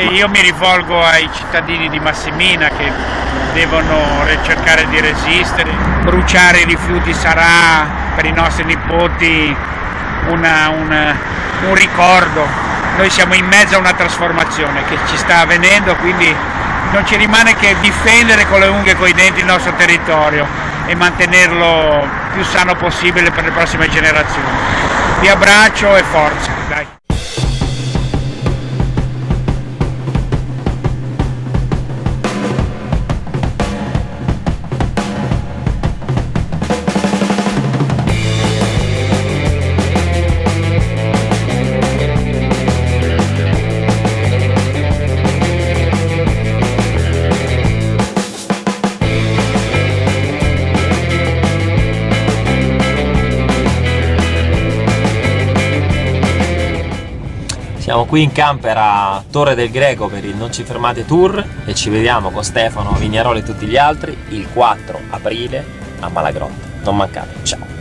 Beh, io mi rivolgo ai cittadini di Massimina che devono cercare di resistere. Bruciare i rifiuti sarà per i nostri nipoti una, una, un ricordo. Noi siamo in mezzo a una trasformazione che ci sta avvenendo, quindi non ci rimane che difendere con le unghie e con i denti il nostro territorio e mantenerlo più sano possibile per le prossime generazioni. Vi abbraccio e forza. Dai. Siamo qui in camper a Torre del Greco per il Non Ci Fermate Tour e ci vediamo con Stefano, Vignaroli e tutti gli altri il 4 aprile a Malagrotta. Non mancate, ciao!